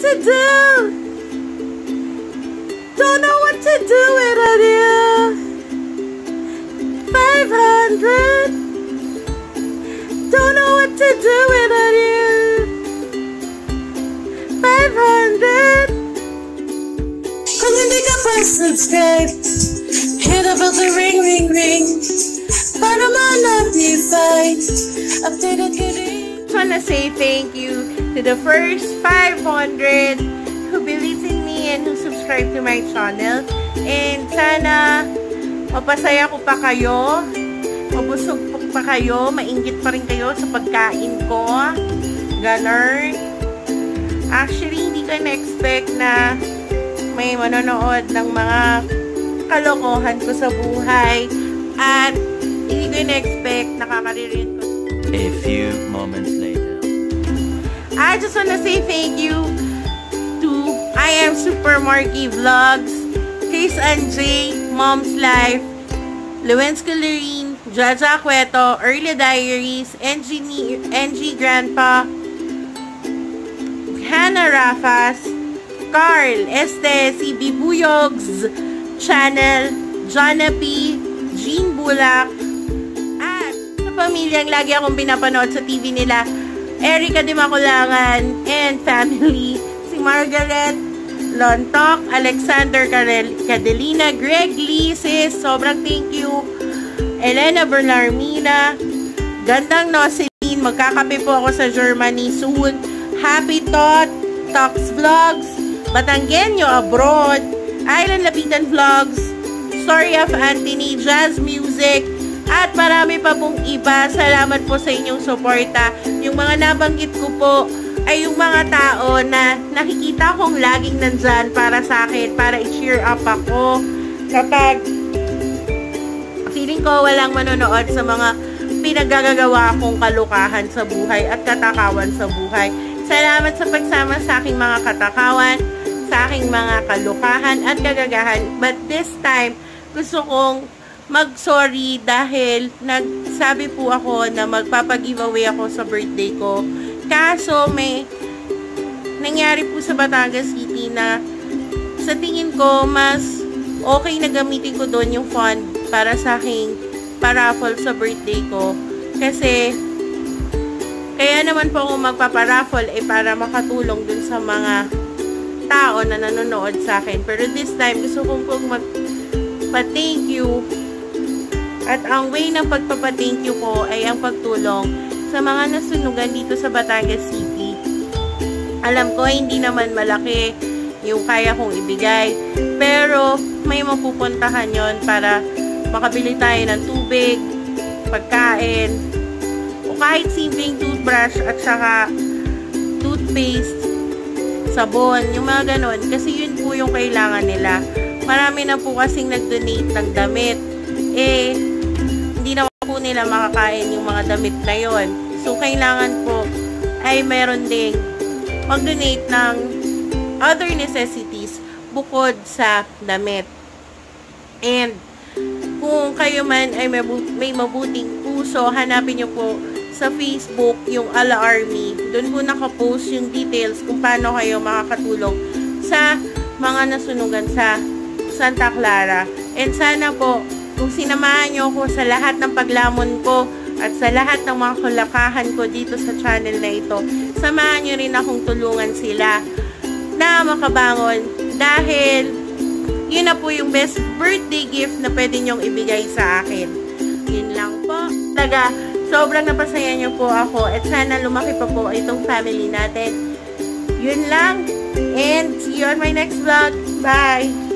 to do. Don't know what to do without you. 500. Don't know what to do without you. 500. Kung hindi ka pa subscribe, hit about the ring, ring, ring. Para ma-notify. Updated ka rin. Just wanna say thank you to the first 500 who believes in me and who subscribe to my channel. And sana mapasaya ko pa kayo, mabusog pa kayo, mainggit pa rin kayo sa pagkain ko. Ganon. Actually, hindi ko na-expect na may manonood ng mga kalokohan ko sa buhay. At hindi ko na-expect nakakaririn ko A few moments. Just want to say thank you to I Am Super Marky Vlogs, Chris and Jay, Mom's Life, Luens Colorin, Jaja Cueto, Early Diaries, NG, NG Grandpa, Hannah Rafas, Carl, Este, CB Buyogs, Channel, Jonna P, Jean Bulak, at sa pamilyang lagi akong pinapanood sa TV nila, Erica Maculangan and family, si Margaret Lontok, Alexander Cadelina, Greg Lee, sis, sobrang thank you, Elena Bernarmina, Gandang Noceline, magkakape po ako sa Germany soon, Happy Thought, Talks Vlogs, Batanggenyo Abroad, Island Lapitan Vlogs, Story of Anthony, Jazz Music, at marami pa pong iba. Salamat po sa inyong suporta. Yung mga nabanggit ko po ay yung mga tao na nakikita kong laging nandyan para sa akin, para i-cheer up ako. Kapag feeling ko walang manonood sa mga pinagagagawa kong kalukahan sa buhay at katakawan sa buhay. Salamat sa pagsama sa aking mga katakawan, sa aking mga kalukahan at kagagahan. But this time, gusto kong mag-sorry dahil nagsabi po ako na magpapag-giveaway ako sa birthday ko. Kaso may nangyari po sa Batangas City na sa tingin ko mas okay na gamitin ko doon yung fund para sa aking paraffle sa birthday ko. Kasi kaya naman po ako magpaparaffle eh para makatulong dun sa mga tao na nanonood sa akin. Pero this time, gusto kong pong magpa-thank you at ang way ng pagpapa-thank you ko ay ang pagtulong sa mga nasunugan dito sa Batangas City. Alam ko, hindi naman malaki yung kaya kong ibigay. Pero, may mapupuntahan yon para makabili tayo ng tubig, pagkain, o kahit simpleng toothbrush at saka toothpaste, sabon, yung mga ganon. Kasi yun po yung kailangan nila. Marami na po kasing nag-donate ng damit. Eh, nila makakain yung mga damit na yon. So, kailangan po ay meron ding mag-donate ng other necessities bukod sa damit. And, kung kayo man ay may, may mabuting puso, hanapin nyo po sa Facebook yung Ala Army. Doon po nakapost yung details kung paano kayo makakatulong sa mga nasunugan sa Santa Clara. And sana po, kung sinamahan nyo ako sa lahat ng paglamon ko at sa lahat ng mga kulakahan ko dito sa channel na ito, samahan nyo rin akong tulungan sila na makabangon dahil yun na po yung best birthday gift na pwede nyong ibigay sa akin. Yun lang po. Talaga, sobrang napasaya nyo po ako at sana lumaki pa po itong family natin. Yun lang. And see you on my next vlog. Bye!